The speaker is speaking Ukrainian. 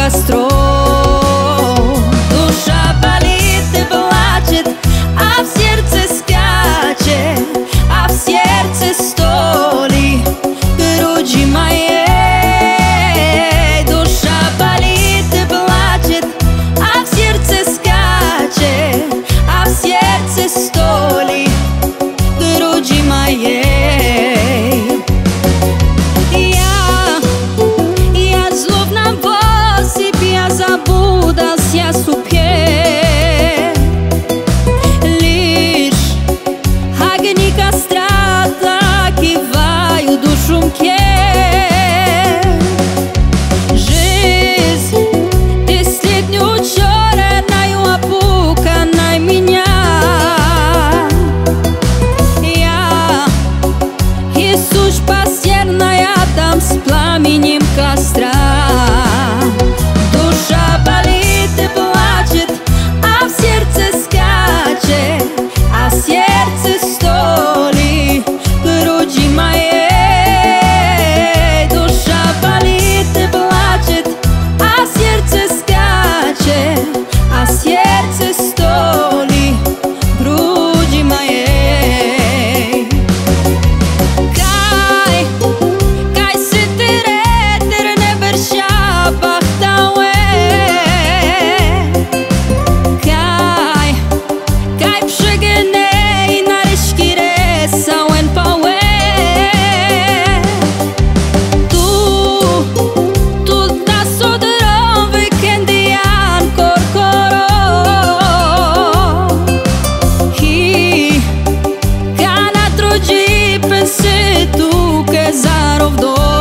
Castro passo Езаровдо.